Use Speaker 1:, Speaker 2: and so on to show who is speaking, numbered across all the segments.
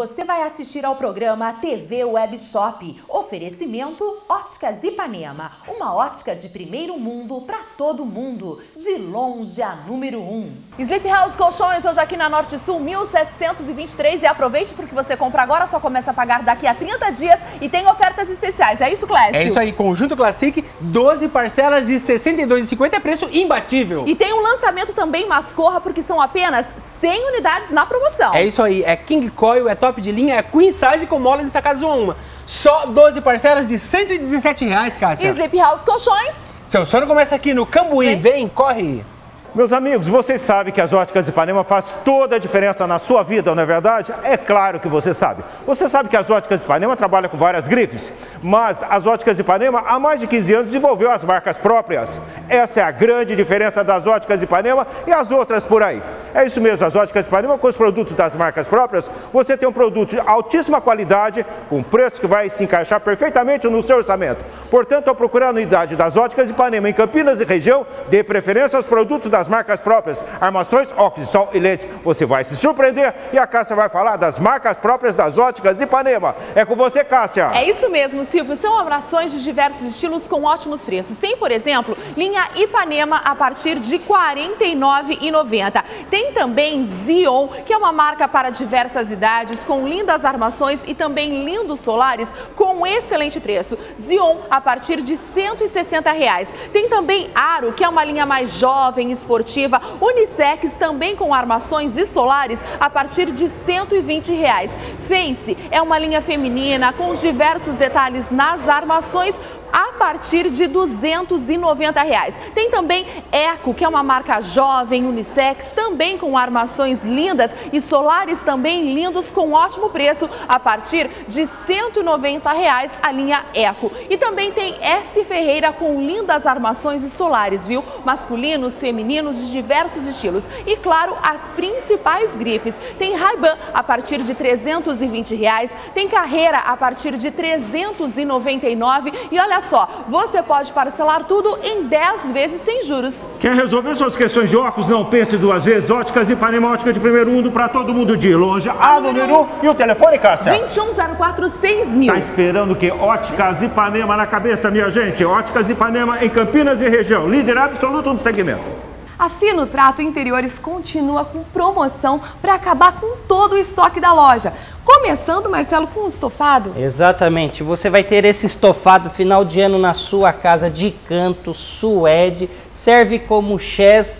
Speaker 1: Você vai assistir ao programa TV Web Shop. Oferecimento Óticas Ipanema. Uma ótica de primeiro mundo para todo mundo. De longe a número 1. Um.
Speaker 2: Sleep House Colchões, hoje aqui na Norte Sul, 1723. E aproveite porque você compra agora, só começa a pagar daqui a 30 dias e tem ofertas especiais. É isso, Clécio?
Speaker 3: É isso aí, Conjunto Classic, 12 parcelas de R$ 62,50, é preço imbatível.
Speaker 2: E tem um lançamento também, mas corra porque são apenas 100 unidades na promoção.
Speaker 3: É isso aí, é King Coil, é top de linha, é Queen Size com molas ensacadas uma a uma. Só 12 parcelas de 117 reais, Cássia.
Speaker 2: E Sleep House Colchões.
Speaker 3: Seu sono começa aqui no Cambuí. Vem, Vem corre!
Speaker 4: Meus amigos, vocês sabem que as óticas Ipanema faz toda a diferença na sua vida, não é verdade? É claro que você sabe. Você sabe que as óticas Ipanema trabalham com várias grifes, mas as óticas Ipanema há mais de 15 anos desenvolveu as marcas próprias. Essa é a grande diferença das óticas Ipanema e as outras por aí. É isso mesmo, as óticas Ipanema com os produtos das marcas próprias, você tem um produto de altíssima qualidade, com preço que vai se encaixar perfeitamente no seu orçamento. Portanto, ao procurar a unidade das óticas Ipanema em Campinas e região, dê preferência aos produtos das das marcas próprias, armações, óculos de sol e lentes. Você vai se surpreender e a Cássia vai falar das marcas próprias das óticas Ipanema. É com você, Cássia.
Speaker 2: É isso mesmo, Silvio. São armações de diversos estilos com ótimos preços. Tem, por exemplo, linha Ipanema a partir de R$ 49,90. Tem também Zion, que é uma marca para diversas idades, com lindas armações e também lindos solares com excelente preço. Zion a partir de 160 reais. Tem também Aro, que é uma linha mais jovem, esportiva, unissex também com armações e solares a partir de 120 reais. Face é uma linha feminina com diversos detalhes nas armações a partir de 290 reais. Tem também Eco, que é uma marca jovem, unissex, também com armações lindas e solares também lindos com ótimo preço, a partir de 190 reais a linha Eco. E também tem S Ferreira com lindas armações e solares, viu? Masculinos, femininos, de diversos estilos. E claro, as principais grifes. Tem Ray-Ban a partir de 320 reais, tem Carreira a partir de R$ 399 e olha só, você pode parcelar tudo em 10 vezes sem juros.
Speaker 4: Quer resolver suas questões de óculos? Não pense duas vezes. Óticas e Panema Ótica de primeiro mundo para todo mundo de longe. A número 1 e o telefone, Cássia?
Speaker 2: 21046000.
Speaker 4: Tá esperando o quê? Óticas Ipanema na cabeça, minha gente. Óticas Ipanema em Campinas e região. Líder absoluto no segmento.
Speaker 5: A Fino Trato Interiores continua com promoção para acabar com todo o estoque da loja. Começando, Marcelo, com o estofado.
Speaker 6: Exatamente. Você vai ter esse estofado final de ano na sua casa de canto, suede, serve como chés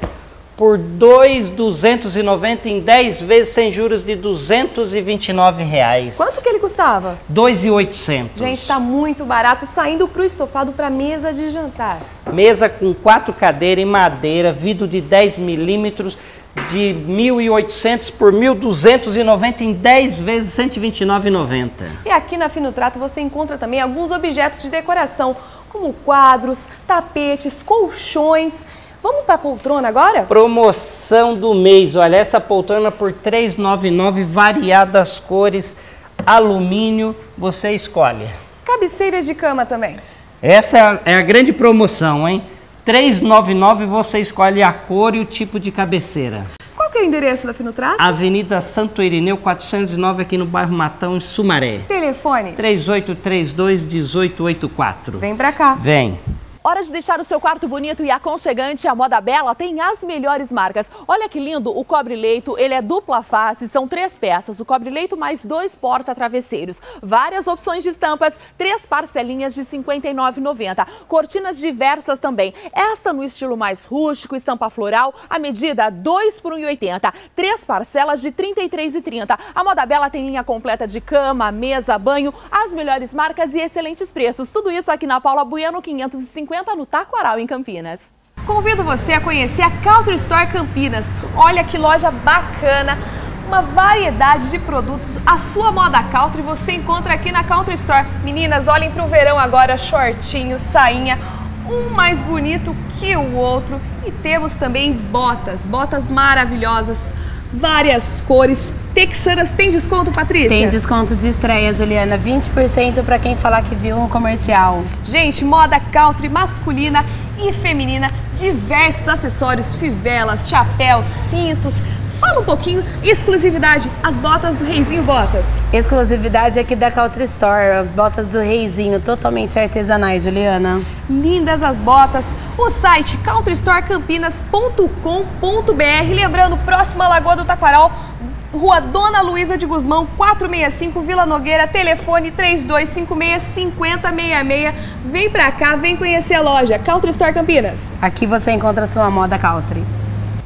Speaker 6: por 2,290 em 10 vezes sem juros de 229 reais.
Speaker 5: Quanto que ele custava?
Speaker 6: 2,800.
Speaker 5: Gente, está muito barato, saindo para o estofado para mesa de jantar.
Speaker 6: Mesa com quatro cadeiras em madeira, vidro de 10 milímetros, de 1.800 por 1.290 em 10 vezes 129,90.
Speaker 5: E aqui na Fino Trato você encontra também alguns objetos de decoração, como quadros, tapetes, colchões Vamos para a poltrona agora?
Speaker 6: Promoção do mês. Olha, essa poltrona por R$ 399, variadas cores, alumínio, você escolhe.
Speaker 5: Cabeceiras de cama também.
Speaker 6: Essa é a grande promoção, hein? R$ 399, você escolhe a cor e o tipo de cabeceira.
Speaker 5: Qual que é o endereço da Finotrato?
Speaker 6: Avenida Santo Irineu, 409, aqui no bairro Matão, em Sumaré.
Speaker 5: Telefone?
Speaker 6: 3832 1884.
Speaker 5: Vem pra cá.
Speaker 6: Vem.
Speaker 2: Hora de deixar o seu quarto bonito e aconchegante. A Moda Bela tem as melhores marcas. Olha que lindo o cobre-leito. Ele é dupla face, são três peças. O cobre-leito mais dois porta-travesseiros. Várias opções de estampas, três parcelinhas de R$ 59,90. Cortinas diversas também. Esta no estilo mais rústico, estampa floral, a medida 2 por 1,80. Três parcelas de R$ 33,30. A Moda Bela tem linha completa de cama, mesa, banho, as melhores marcas e excelentes preços. Tudo isso aqui na Paula Bueno 550 no Taquaral, em Campinas.
Speaker 5: Convido você a conhecer a Country Store Campinas. Olha que loja bacana! Uma variedade de produtos, a sua moda country você encontra aqui na Country Store. Meninas, olhem para o verão agora, shortinho, sainha, um mais bonito que o outro. E temos também botas, botas maravilhosas, várias cores. Texanas tem desconto, Patrícia?
Speaker 7: Tem desconto de estreia, Juliana. 20% para quem falar que viu um comercial.
Speaker 5: Gente, moda country masculina e feminina, diversos acessórios, fivelas, chapéus, cintos, Fala um pouquinho, exclusividade, as botas do Reizinho Botas.
Speaker 7: Exclusividade aqui da Country Store, as botas do Reizinho, totalmente artesanais, Juliana.
Speaker 5: Lindas as botas. O site countrystorecampinas.com.br. Lembrando, próxima Lagoa do Taquaral, Rua Dona Luísa de Guzmão, 465, Vila Nogueira, telefone 3256-5066. Vem pra cá, vem conhecer a loja Country Store Campinas.
Speaker 7: Aqui você encontra sua moda country.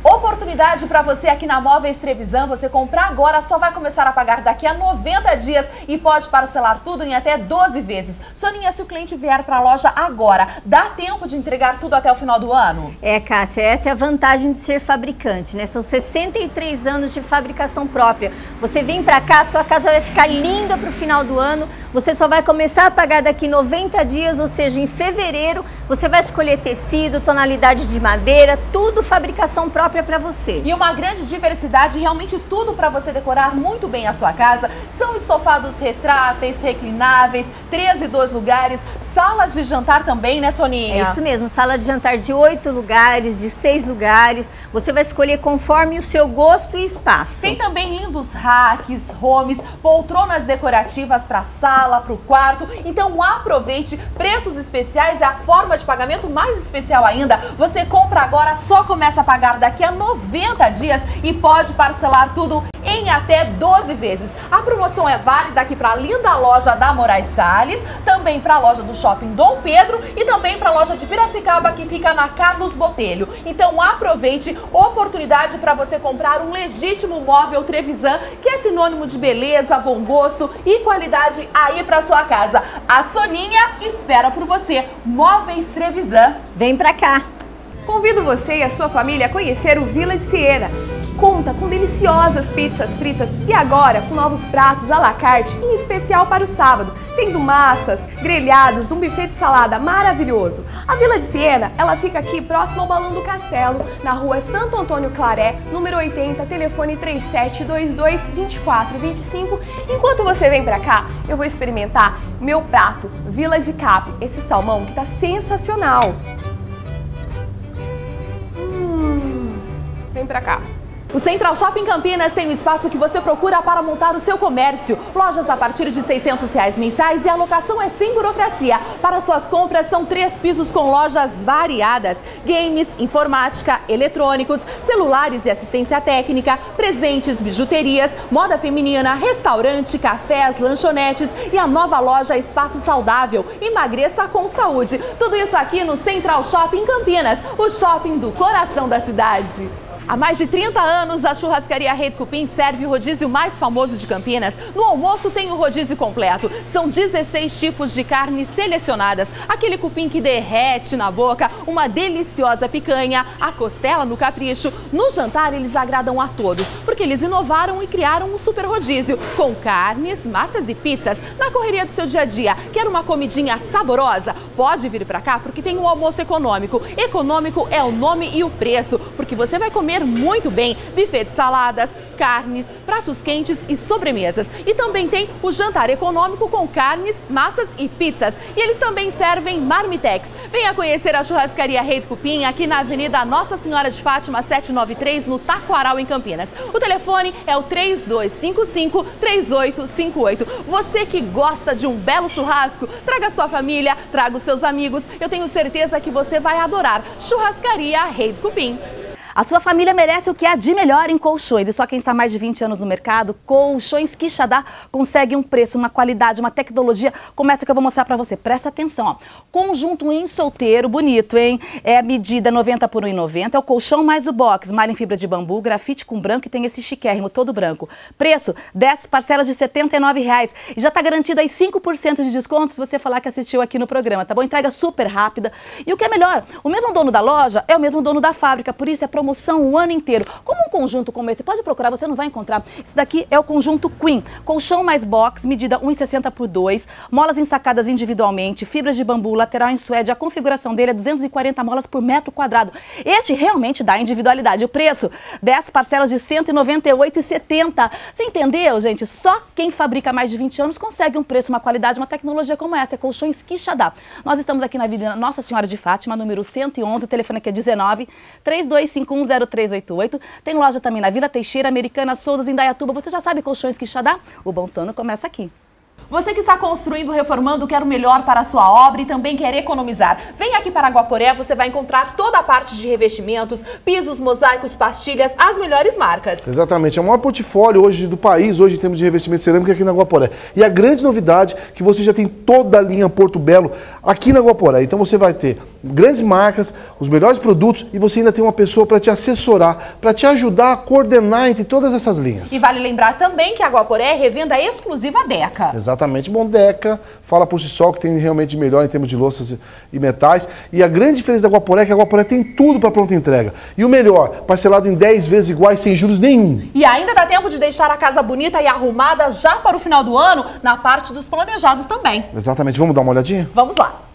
Speaker 2: Oportunidade para você aqui na Móveis Trevisan. Você comprar agora só vai começar a pagar daqui a 90 dias e pode parcelar tudo em até 12 vezes. Soninha, se o cliente vier para a loja agora, dá tempo de entregar tudo até o final do ano?
Speaker 8: É, Cássia, essa é a vantagem de ser fabricante, né? São 63 anos de fabricação própria. Você vem para cá, sua casa vai ficar linda para o final do ano. Você só vai começar a pagar daqui 90 dias, ou seja, em fevereiro. Você vai escolher tecido, tonalidade de madeira, tudo fabricação própria para você.
Speaker 2: E uma grande diversidade, realmente tudo para você decorar muito bem a sua casa. São estofados retráteis, reclináveis, 13 e 2 lugares, salas de jantar também, né, Soninha?
Speaker 8: É isso mesmo, sala de jantar de 8 lugares, de 6 lugares. Você vai escolher conforme o seu gosto e espaço.
Speaker 2: Tem também lindos racks, homes, poltronas decorativas para sala, para o quarto. Então aproveite, preços especiais é a forma de pagamento mais especial ainda. Você compra agora, só começa a pagar daqui a 90 dias e pode parcelar tudo em até 12 vezes. A promoção é válida aqui para a linda loja da Moraes Salles, também para a loja do Shopping Dom Pedro e também para a loja de Piracicaba que fica na Carlos Botelho. Então aproveite, oportunidade para você comprar um legítimo móvel Trevisan, que é sinônimo de beleza, bom gosto e qualidade aí para sua casa. A Soninha espera por você. Móveis Trevisan.
Speaker 8: Vem pra cá!
Speaker 5: Convido você e a sua família a conhecer o Vila de Sierra, que conta com deliciosas pizzas fritas e agora com novos pratos à la carte, em especial para o sábado, tendo massas, grelhados, um buffet de salada maravilhoso. A Vila de Siena, ela fica aqui próximo ao Balão do Castelo, na rua Santo Antônio Claré, número 80, telefone 3722 2425. Enquanto você vem pra cá, eu vou experimentar meu prato, Vila de Cap, esse salmão que tá sensacional. Vem pra cá.
Speaker 2: O Central Shopping Campinas tem o espaço que você procura para montar o seu comércio. Lojas a partir de 600 reais mensais e a locação é sem burocracia. Para suas compras, são três pisos com lojas variadas. Games, informática, eletrônicos, celulares e assistência técnica, presentes, bijuterias, moda feminina, restaurante, cafés, lanchonetes e a nova loja Espaço Saudável. Emagreça com saúde. Tudo isso aqui no Central Shopping Campinas, o shopping do coração da cidade. Há mais de 30 anos, a churrascaria Rei do Cupim serve o rodízio mais famoso de Campinas. No almoço tem o rodízio completo. São 16 tipos de carne selecionadas. Aquele cupim que derrete na boca, uma deliciosa picanha, a costela no capricho. No jantar, eles agradam a todos, porque eles inovaram e criaram um super rodízio com carnes, massas e pizzas. Na correria do seu dia a dia, quer uma comidinha saborosa? Pode vir para cá porque tem um almoço econômico. Econômico é o nome e o preço, porque você vai comer muito bem. Buffet de saladas, carnes, pratos quentes e sobremesas. E também tem o jantar econômico com carnes, massas e pizzas. E eles também servem marmitex. Venha conhecer a churrascaria Rei do Cupim aqui na Avenida Nossa Senhora de Fátima 793, no Taquaral, em Campinas. O telefone é o 3255-3858. Você que gosta de um belo churrasco, traga sua família, traga os seus amigos. Eu tenho certeza que você vai adorar. Churrascaria Rei do Cupim.
Speaker 9: A sua família merece o que há de melhor em colchões. E só quem está mais de 20 anos no mercado, Colchões Quixadá consegue um preço, uma qualidade, uma tecnologia. Começa que eu vou mostrar para você. Presta atenção, ó. Conjunto em solteiro, bonito, hein? É a medida 90 por 1,90. É o colchão mais o box, malha em fibra de bambu, grafite com branco e tem esse chiquérrimo todo branco. Preço, 10 parcelas de 79 reais. E já está garantido aí 5% de desconto se você falar que assistiu aqui no programa, tá bom? Entrega super rápida. E o que é melhor, o mesmo dono da loja é o mesmo dono da fábrica, por isso é promoção o ano inteiro. Como um conjunto como esse, pode procurar, você não vai encontrar. Isso daqui é o conjunto Queen. Colchão mais box, medida 1,60 por 2, molas ensacadas individualmente, fibras de bambu, lateral em suede. A configuração dele é 240 molas por metro quadrado. Este realmente dá individualidade. O preço, 10 parcelas de R$ 198,70. Você entendeu, gente? Só quem fabrica mais de 20 anos consegue um preço, uma qualidade, uma tecnologia como essa. É Colchões Quixadá. Nós estamos aqui na Avenida Nossa Senhora de Fátima, número 111, o telefone aqui é 19 3251 35510388. Tem loja também na Vila Teixeira, Americana, Souza, Indaiatuba. Você já sabe colchões que dá? O bom sono começa aqui.
Speaker 2: Você que está construindo, reformando, quer o melhor para a sua obra e também quer economizar. Vem aqui para Guaporé, você vai encontrar toda a parte de revestimentos, pisos, mosaicos, pastilhas, as melhores marcas.
Speaker 10: Exatamente, é o maior portfólio hoje do país, hoje em termos de revestimento cerâmico aqui na Guaporé. E a grande novidade é que você já tem toda a linha Porto Belo aqui na Guaporé. Então você vai ter grandes marcas, os melhores produtos e você ainda tem uma pessoa para te assessorar, para te ajudar a coordenar entre todas essas linhas.
Speaker 2: E vale lembrar também que a Guaporé é revenda exclusiva Deca.
Speaker 10: Exatamente. Bom, Deca fala por si só que tem realmente de melhor em termos de louças e metais. E a grande diferença da Guaporé é que a Guaporé tem tudo para pronta entrega. E o melhor, parcelado em 10 vezes iguais sem juros nenhum.
Speaker 2: E ainda dá tempo de deixar a casa bonita e arrumada já para o final do ano, na parte dos planejados também.
Speaker 10: Exatamente. Vamos dar uma olhadinha?
Speaker 2: Vamos lá.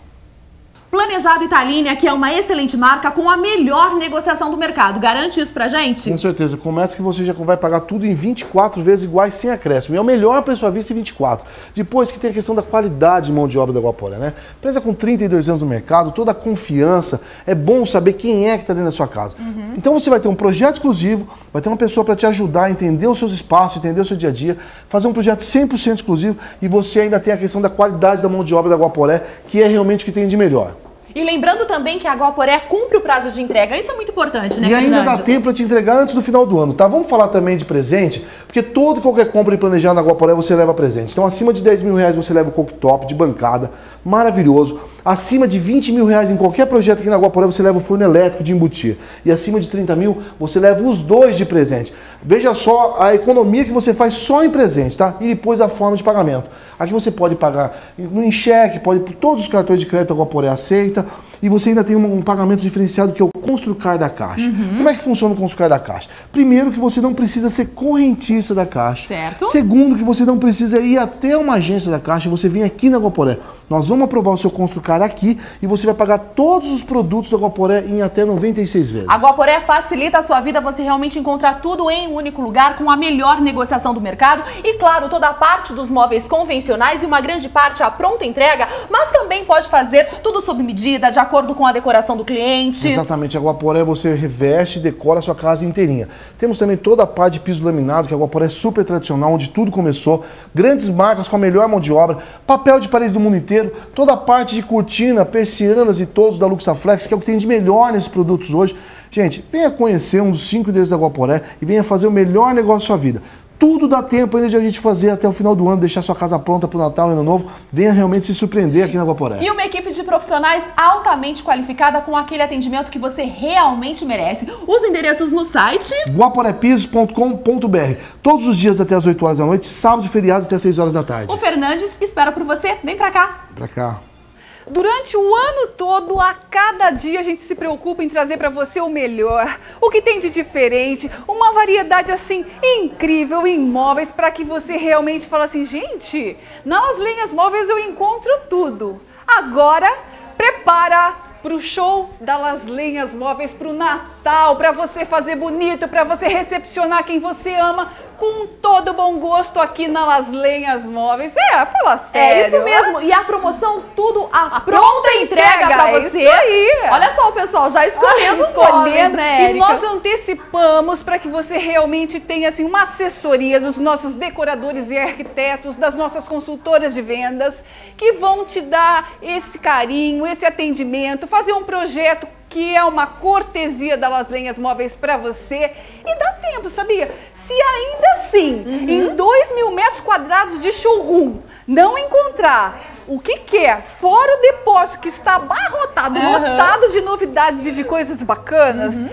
Speaker 2: Planejado Italínia, que é uma excelente marca com a melhor negociação do mercado. Garante isso pra gente?
Speaker 10: Com certeza. Começa que você já vai pagar tudo em 24 vezes iguais sem acréscimo. E é o melhor preço à vista em 24. Depois que tem a questão da qualidade de mão de obra da Guaporé, né? Empresa com 32 anos no mercado, toda a confiança. É bom saber quem é que está dentro da sua casa. Uhum. Então você vai ter um projeto exclusivo, vai ter uma pessoa para te ajudar a entender os seus espaços, entender o seu dia a dia, fazer um projeto 100% exclusivo e você ainda tem a questão da qualidade da mão de obra da Guaporé, que é realmente o que tem de melhor.
Speaker 2: E lembrando também que a Guaporé cumpre o prazo de entrega. Isso é muito importante, né,
Speaker 10: E ainda dá tempo para te entregar antes do final do ano, tá? Vamos falar também de presente, porque todo e qualquer compra de planejada na Guaporé você leva presente. Então, acima de 10 mil reais você leva o cooktop de bancada, maravilhoso. Acima de 20 mil reais em qualquer projeto aqui na Guaporé você leva o forno elétrico de embutir. E acima de 30 mil você leva os dois de presente. Veja só a economia que você faz só em presente, tá? E depois a forma de pagamento. Aqui você pode pagar em cheque, pode por todos os cartões de crédito a Guaporé aceita. это E você ainda tem um, um pagamento diferenciado que é o Construcar da Caixa. Uhum. Como é que funciona o Construcar da Caixa? Primeiro que você não precisa ser correntista da Caixa.
Speaker 2: Certo.
Speaker 10: Segundo que você não precisa ir até uma agência da Caixa, você vem aqui na Guaporé. Nós vamos aprovar o seu Construcar aqui e você vai pagar todos os produtos da Guaporé em até 96 vezes.
Speaker 2: A Guaporé facilita a sua vida, você realmente encontra tudo em um único lugar com a melhor negociação do mercado e claro, toda a parte dos móveis convencionais e uma grande parte à pronta entrega, mas também pode fazer tudo sob medida, de acordo com a decoração do cliente.
Speaker 10: Exatamente, a Guaporé você reveste e decora a sua casa inteirinha. Temos também toda a parte de piso laminado, que a Guaporé é super tradicional, onde tudo começou. Grandes marcas com a melhor mão de obra, papel de parede do mundo inteiro, toda a parte de cortina, persianas e todos da Luxaflex, que é o que tem de melhor nesses produtos hoje. Gente, venha conhecer um dos cinco deles da Guaporé e venha fazer o melhor negócio da sua vida. Tudo dá tempo ainda de a gente fazer até o final do ano, deixar sua casa pronta para o Natal e Ano Novo. Venha realmente se surpreender aqui na Guaporé.
Speaker 2: E uma equipe de profissionais altamente qualificada com aquele atendimento que você realmente merece. Os endereços no site
Speaker 10: guaporepisos.com.br. Todos os dias até as 8 horas da noite, sábados e feriados até as 6 horas da tarde.
Speaker 2: O Fernandes espera por você. Vem pra cá.
Speaker 10: Pra cá.
Speaker 11: Durante o ano todo, a cada dia a gente se preocupa em trazer para você o melhor, o que tem de diferente, uma variedade assim incrível em móveis para que você realmente fale assim, gente, nas linhas móveis eu encontro tudo. Agora, prepara para o show das lenhas móveis para o Natal, para você fazer bonito, para você recepcionar quem você ama com todo bom gosto aqui na Las Lenhas Móveis. É, fala sério.
Speaker 2: É isso mesmo. E a promoção tudo a, a pronta, pronta entrega, entrega para você.
Speaker 11: É isso aí.
Speaker 2: Olha só o pessoal já escolhendo os móveis, né?
Speaker 11: E nós antecipamos para que você realmente tenha assim uma assessoria dos nossos decoradores e arquitetos, das nossas consultoras de vendas, que vão te dar esse carinho, esse atendimento, fazer um projeto que é uma cortesia da Las Lenhas Móveis para você. E dá tempo, sabia? Se ainda assim, uhum. em 2 mil metros quadrados de showroom, não encontrar o que quer, fora o depósito que está abarrotado, uhum. lotado de novidades e de coisas bacanas, uhum.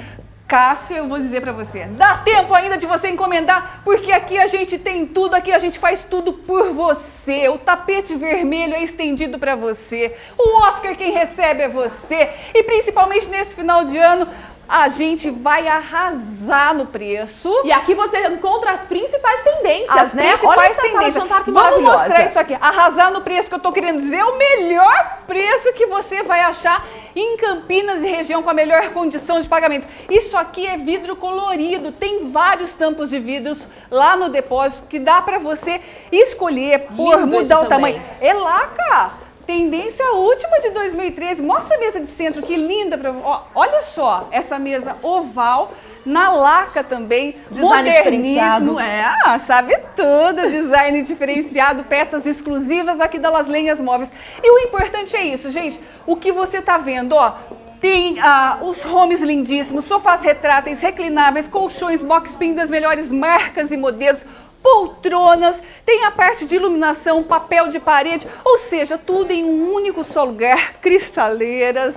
Speaker 11: Cássio, eu vou dizer para você, dá tempo ainda de você encomendar, porque aqui a gente tem tudo, aqui a gente faz tudo por você. O tapete vermelho é estendido para você, o Oscar quem recebe é você, e principalmente nesse final de ano, a gente vai arrasar no preço.
Speaker 2: E aqui você encontra as principais tendências,
Speaker 11: as
Speaker 2: né?
Speaker 11: Principais Olha essa tendências. sala de jantar que Vamos mostrar isso aqui. Arrasar no preço que eu tô querendo dizer, o melhor preço que você vai achar em Campinas e região com a melhor condição de pagamento. Isso aqui é vidro colorido, tem vários tampos de vidros lá no depósito que dá para você escolher por Lindo mudar o tamanho. É laca! Tendência última de 2013. Mostra a mesa de centro, que linda. Pra... Ó, olha só, essa mesa oval na laca também.
Speaker 2: Design diferenciado.
Speaker 11: É, ah, sabe tudo. Design diferenciado, peças exclusivas aqui da Las Lenhas Móveis. E o importante é isso, gente. O que você tá vendo, ó. Tem ah, os homes lindíssimos, sofás retráteis, reclináveis, colchões, box pin das melhores marcas e modelos, poltronas, tem a parte de iluminação, papel de parede, ou seja, tudo em um único só lugar, cristaleiras,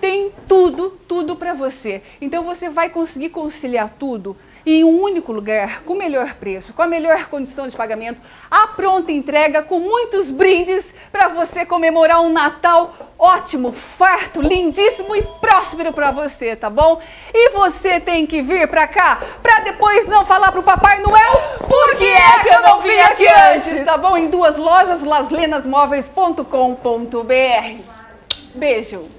Speaker 11: tem tudo, tudo para você. Então você vai conseguir conciliar tudo em um único lugar, com o melhor preço, com a melhor condição de pagamento, a pronta entrega, com muitos brindes para você comemorar um Natal ótimo, farto, lindíssimo e próspero para você, tá bom? E você tem que vir para cá para depois não falar pro Papai Noel por que é que eu não vim aqui antes, tá bom? Em duas lojas, laslenasmóveis.com.br. Beijo!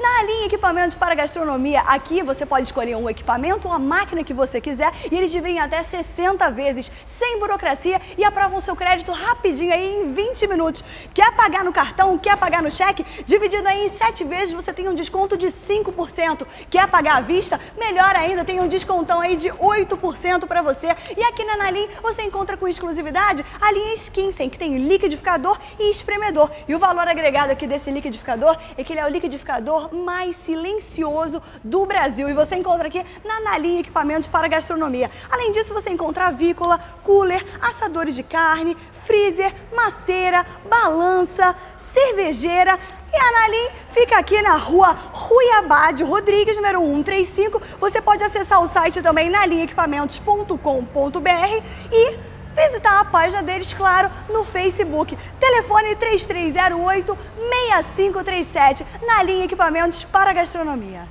Speaker 12: Na linha Equipamentos para Gastronomia, aqui você pode escolher um equipamento ou a máquina que você quiser e eles dividem até 60 vezes, sem burocracia e aprovam seu crédito rapidinho aí em 20 minutos. Quer pagar no cartão, quer pagar no cheque? Dividido aí em 7 vezes você tem um desconto de 5%. Quer pagar à vista? Melhor ainda, tem um descontão aí de 8% para você. E aqui na Nalim você encontra com exclusividade a linha Skinsen, que tem liquidificador e espremedor. E o valor agregado aqui desse liquidificador é que ele é o liquidificador mais silencioso do Brasil. E você encontra aqui na Nalinha Equipamentos para Gastronomia. Além disso, você encontra avícola, cooler, assadores de carne, freezer, maceira, balança, cervejeira. E a Nalim fica aqui na rua Rui Abade Rodrigues, número 135. Você pode acessar o site também nalinhaequipamentos.com.br e visitar a página deles, claro, no Facebook. Telefone 3308-6537, na linha Equipamentos para Gastronomia.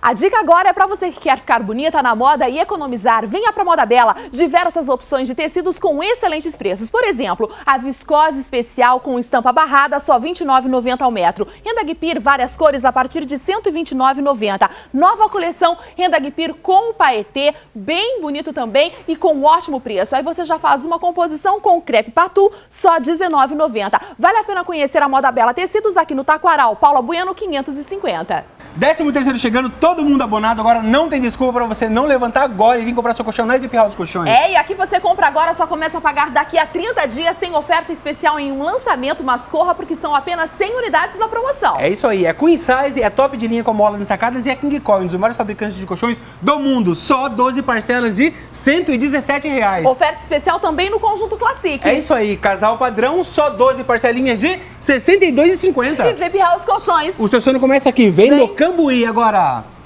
Speaker 2: A dica agora é para você que quer ficar bonita na moda e economizar. Venha para Moda Bela. Diversas opções de tecidos com excelentes preços. Por exemplo, a viscose especial com estampa barrada, só R$ 29,90 ao metro. Renda Guipir, várias cores a partir de R$ 129,90. Nova coleção Renda Guipir com paetê, bem bonito também e com ótimo preço. Aí você já faz uma composição com crepe patu, só R$ 19,90. Vale a pena conhecer a Moda Bela Tecidos aqui no Taquaral. Paula Bueno, 550.
Speaker 3: Décimo terceiro chegando, todo mundo abonado. Agora não tem desculpa para você não levantar agora e vir comprar seu colchão na Sleep House Colchões.
Speaker 2: É, e aqui você compra agora, só começa a pagar daqui a 30 dias. Tem oferta especial em um lançamento, mas corra porque são apenas 100 unidades na promoção.
Speaker 3: É isso aí, é Queen Size, é top de linha com molas ensacadas e é King Coil, um dos maiores fabricantes de colchões do mundo. Só 12 parcelas de 117 reais.
Speaker 2: Oferta especial também no Conjunto Classic.
Speaker 3: É isso aí, casal padrão, só 12 parcelinhas de 62,50.
Speaker 2: Sleep House Colchões.
Speaker 3: O seu sono começa aqui, vem, vem. no Cambuí agora.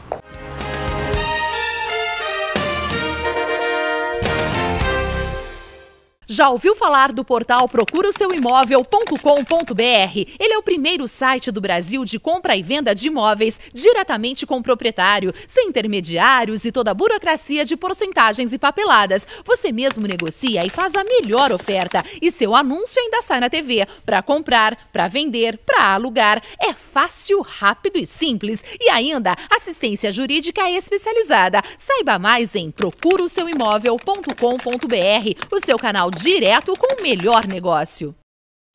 Speaker 13: Já ouviu falar do portal procuroseuimóvel.com.br? Ele é o primeiro site do Brasil de compra e venda de imóveis diretamente com o proprietário, sem intermediários e toda a burocracia de porcentagens e papeladas. Você mesmo negocia e faz a melhor oferta. E seu anúncio ainda sai na TV. Para comprar, para vender, para alugar. É fácil, rápido e simples. E ainda, assistência jurídica especializada. Saiba mais em procuroseuimóvel.com.br, o seu canal de direto com o melhor negócio.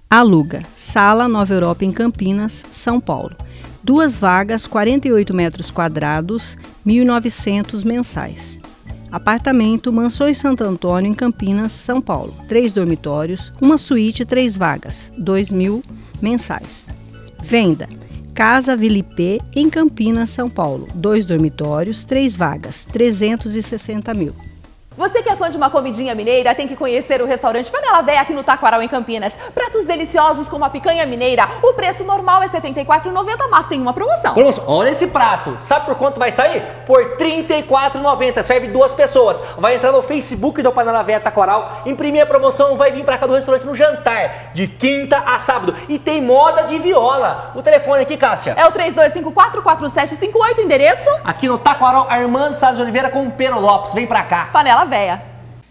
Speaker 14: Aluga. Sala Nova Europa em Campinas, São Paulo. Duas vagas, 48 metros quadrados, 1.900 mensais. Apartamento Mansões Santo Antônio em Campinas, São Paulo. Três dormitórios, uma suíte, três vagas, 2 mil mensais. Venda. Casa Vilipê em Campinas, São Paulo. Dois dormitórios, três vagas, 360 mil.
Speaker 2: Você que é fã de uma comidinha mineira tem que conhecer o restaurante Panela Véia aqui no Taquaral, em Campinas. Pratos deliciosos como a picanha mineira. O preço normal é R$ 74,90, mas tem uma promoção.
Speaker 15: Promoção. Olha esse prato. Sabe por quanto vai sair? Por R$ 34,90. Serve duas pessoas. Vai entrar no Facebook do Panela Véia Taquaral, imprimir a promoção, vai vir pra cá do restaurante no jantar, de quinta a sábado. E tem moda de viola. O telefone aqui, Cássia.
Speaker 2: É o 3254-4758, endereço?
Speaker 15: Aqui no Taquaral, Armando Salles Oliveira com o Pero Lopes. Vem pra cá.
Speaker 2: Panela véia.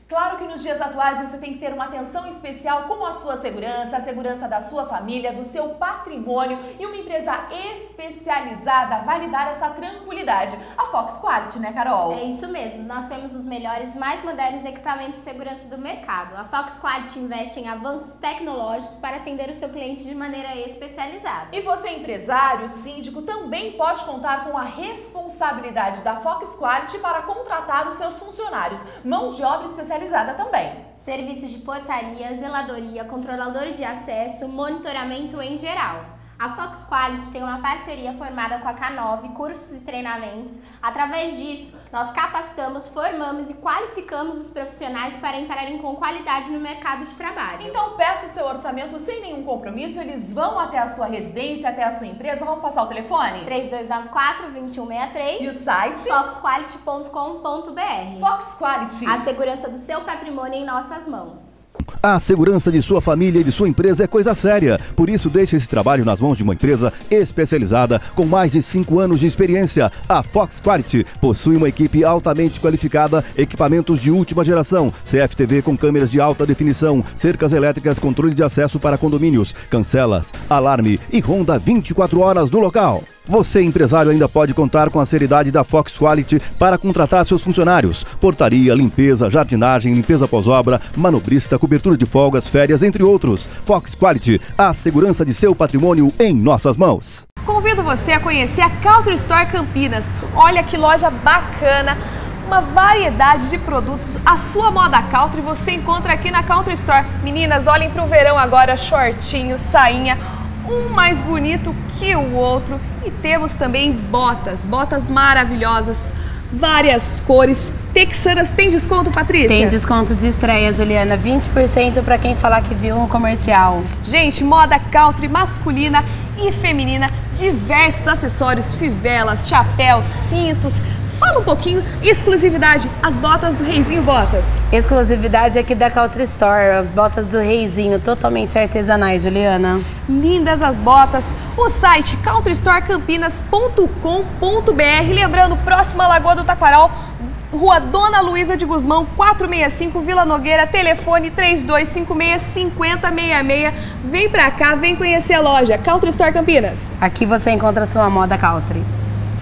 Speaker 2: Claro que nos dias atuais você tem que ter uma atenção especial com a sua segurança, a segurança da sua família, do seu patrimônio e uma empresa especializada vai lhe dar essa tranquilidade. A Fox Quality, né, Carol?
Speaker 16: É isso mesmo. Nós temos os melhores, mais modernos equipamentos de segurança do mercado. A Fox Quality investe em avanços tecnológicos para atender o seu cliente de maneira especializada.
Speaker 2: E você, empresário, síndico, também pode contar com a responsabilidade da Fox Quality para contratar os seus funcionários. Mão de obra especializada especializada também.
Speaker 16: Serviços de portaria, zeladoria, controladores de acesso, monitoramento em geral. A Fox Quality tem uma parceria formada com a K9, cursos e treinamentos. Através disso, nós capacitamos, formamos e qualificamos os profissionais para entrarem com qualidade no mercado de trabalho.
Speaker 2: Então peça o seu orçamento sem nenhum compromisso, eles vão até a sua residência, até a sua empresa. Vamos passar o telefone?
Speaker 16: 3294-2163
Speaker 2: e o site
Speaker 16: foxquality.com.br
Speaker 2: Fox Quality.
Speaker 16: A segurança do seu patrimônio em nossas mãos.
Speaker 17: A segurança de sua família e de sua empresa é coisa séria. Por isso, deixe esse trabalho nas mãos de uma empresa especializada com mais de 5 anos de experiência. A Fox Quality possui uma equipe altamente qualificada, equipamentos de última geração, CFTV com câmeras de alta definição, cercas elétricas, controle de acesso para condomínios, cancelas, alarme e ronda 24 horas no local. Você, empresário, ainda pode contar com a seriedade da Fox Quality para contratar seus funcionários. Portaria, limpeza, jardinagem, limpeza pós-obra, manobrista, cobertura de folgas, férias, entre outros. Fox Quality, a segurança de seu patrimônio em nossas mãos.
Speaker 5: Convido você a conhecer a Country Store Campinas. Olha que loja bacana! Uma variedade de produtos, a sua moda country você encontra aqui na Country Store. Meninas, olhem para o verão agora, shortinho, sainha, um mais bonito que o outro. E temos também botas, botas maravilhosas, várias cores. Texanas tem desconto, Patrícia?
Speaker 7: Tem desconto de estreia, Juliana. 20% para quem falar que viu um comercial.
Speaker 5: Gente, moda country masculina e feminina, diversos acessórios, fivelas, chapéus, cintos, Fala um pouquinho, exclusividade, as botas do Reizinho Botas.
Speaker 7: Exclusividade aqui da Country Store, as botas do Reizinho, totalmente artesanais, Juliana.
Speaker 5: Lindas as botas. O site countrystorecampinas.com.br, lembrando, próxima Lagoa do Taquaral, Rua Dona Luísa de Guzmão, 465, Vila Nogueira, telefone 3256-5066. Vem pra cá, vem conhecer a loja Country Store Campinas.
Speaker 7: Aqui você encontra sua moda country.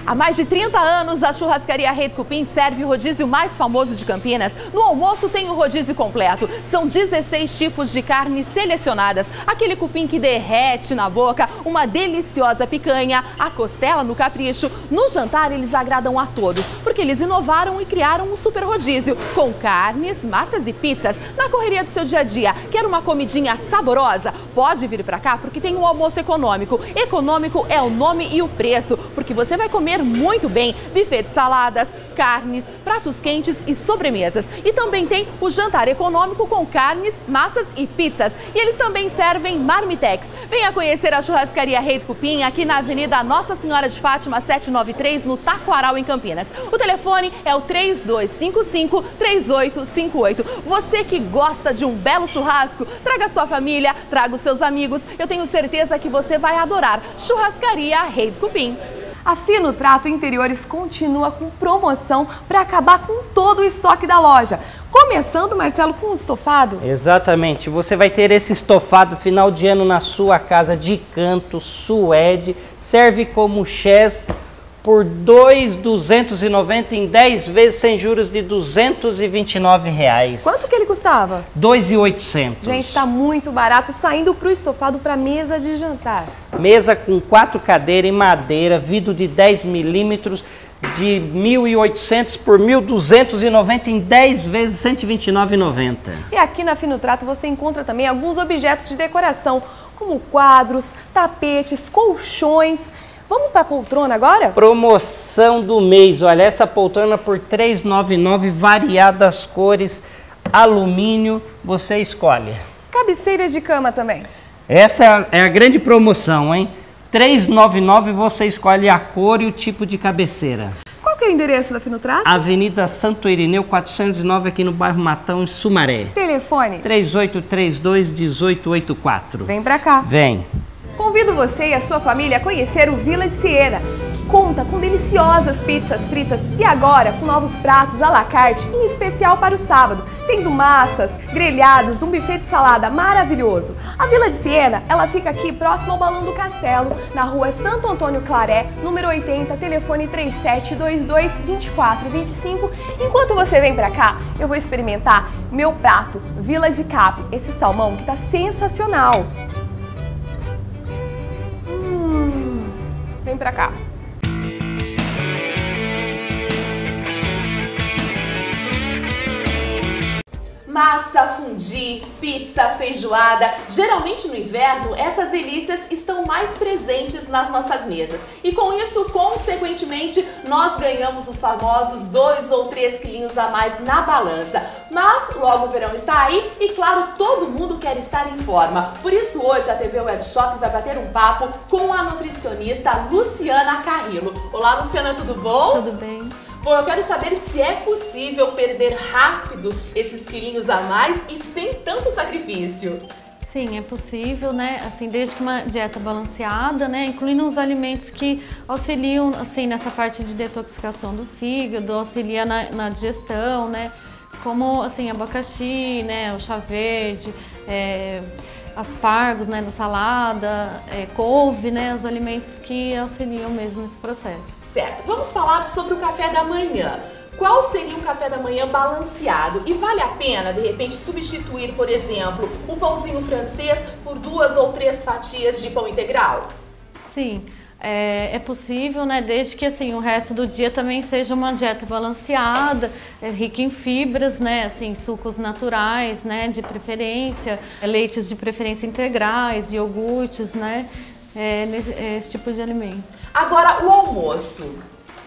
Speaker 2: Há mais de 30 anos, a churrascaria Rei do Cupim serve o rodízio mais famoso de Campinas. No almoço tem o rodízio completo. São 16 tipos de carne selecionadas. Aquele cupim que derrete na boca, uma deliciosa picanha, a costela no capricho. No jantar, eles agradam a todos, porque eles inovaram e criaram um super rodízio com carnes, massas e pizzas. Na correria do seu dia a dia, quer uma comidinha saborosa? Pode vir para cá, porque tem um almoço econômico. Econômico é o nome e o preço, porque você vai comer comer muito bem. Buffet de saladas, carnes, pratos quentes e sobremesas. E também tem o jantar econômico com carnes, massas e pizzas. E eles também servem marmitex. Venha conhecer a churrascaria Rei do Cupim aqui na Avenida Nossa Senhora de Fátima 793, no Taquaral, em Campinas. O telefone é o 3255-3858. Você que gosta de um belo churrasco, traga sua família, traga os seus amigos. Eu tenho certeza que você vai adorar. Churrascaria Rei do Cupim.
Speaker 5: A Fino Trato Interiores continua com promoção para acabar com todo o estoque da loja. Começando, Marcelo, com o estofado.
Speaker 6: Exatamente. Você vai ter esse estofado final de ano na sua casa de canto, suede, serve como chess por 2,290 em 10 vezes sem juros de 229 reais.
Speaker 5: Quanto que ele custava?
Speaker 6: 2,800.
Speaker 5: Gente, está muito barato, saindo para o estofado para mesa de jantar.
Speaker 6: Mesa com quatro cadeiras em madeira, vidro de 10 milímetros, de 1.800 por 1.290 em 10 vezes 129,90.
Speaker 5: E aqui na Fino Trato você encontra também alguns objetos de decoração, como quadros, tapetes, colchões Vamos para a poltrona agora?
Speaker 6: Promoção do mês. Olha, essa poltrona por R$ 399, variadas cores, alumínio, você escolhe.
Speaker 5: Cabeceiras de cama também.
Speaker 6: Essa é a grande promoção, hein? R$ 399, você escolhe a cor e o tipo de cabeceira.
Speaker 5: Qual que é o endereço da Finutrato?
Speaker 6: Avenida Santo Irineu, 409, aqui no bairro Matão, em Sumaré.
Speaker 5: Telefone?
Speaker 6: 3832-1884.
Speaker 5: Vem pra cá.
Speaker 6: Vem.
Speaker 5: Convido você e a sua família a conhecer o Vila de Siena, que conta com deliciosas pizzas fritas e agora com novos pratos à la carte, em especial para o sábado, tendo massas, grelhados, um buffet de salada maravilhoso. A Vila de Siena, ela fica aqui próximo ao Balão do Castelo, na rua Santo Antônio Claré, número 80, telefone 3722 2425. Enquanto você vem pra cá, eu vou experimentar meu prato, Vila de Cap, esse salmão que tá sensacional. Vem pra cá.
Speaker 2: Massa, fundi, pizza, feijoada. Geralmente no inverno, essas delícias estão mais presentes nas nossas mesas. E com isso, consequentemente, nós ganhamos os famosos 2 ou 3 quilinhos a mais na balança. Mas logo o verão está aí e, claro, todo mundo quer estar em forma. Por isso, hoje a TV Webshop vai bater um papo com a nutricionista Luciana Carrillo. Olá, Luciana, tudo bom?
Speaker 18: Tudo bem.
Speaker 2: Bom, eu quero saber se é possível perder rápido esses quilinhos a mais e sem tanto sacrifício.
Speaker 18: Sim, é possível, né? Assim, desde que uma dieta balanceada, né? Incluindo os alimentos que auxiliam, assim, nessa parte de detoxicação do fígado, auxilia na, na digestão, né? Como, assim, abacaxi, né? O chá verde, é, aspargos, né? Na salada, é, couve, né? Os alimentos que auxiliam mesmo nesse processo.
Speaker 2: Certo, vamos falar sobre o café da manhã. Qual seria um café da manhã balanceado? E vale a pena, de repente, substituir, por exemplo, o pãozinho francês por duas ou três fatias de pão integral?
Speaker 18: Sim, é, é, possível, né? Desde que assim o resto do dia também seja uma dieta balanceada, é, rica em fibras, né? Assim, sucos naturais, né? De preferência, leites de preferência integrais, iogurtes, né? É, nesse, é esse tipo de alimento.
Speaker 2: Agora, o almoço.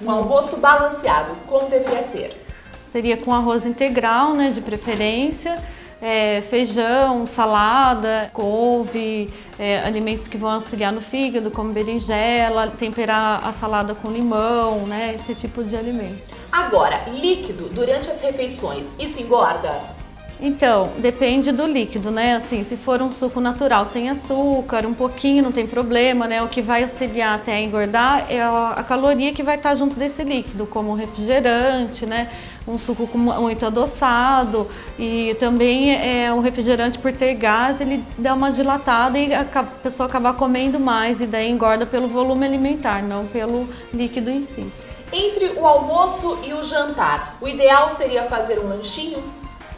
Speaker 2: Um almoço balanceado, como deveria ser?
Speaker 18: Seria com arroz integral, né, de preferência, é, feijão, salada, couve, é, alimentos que vão auxiliar no fígado, como berinjela, temperar a salada com limão, né, esse tipo de alimento.
Speaker 2: Agora, líquido durante as refeições, isso engorda?
Speaker 18: Então, depende do líquido, né? Assim, se for um suco natural sem açúcar, um pouquinho, não tem problema, né? O que vai auxiliar até a engordar é a caloria que vai estar junto desse líquido, como refrigerante, né? Um suco muito adoçado e também é um refrigerante por ter gás, ele dá uma dilatada e a pessoa acaba comendo mais e daí engorda pelo volume alimentar, não pelo líquido em si.
Speaker 2: Entre o almoço e o jantar, o ideal seria fazer um lanchinho?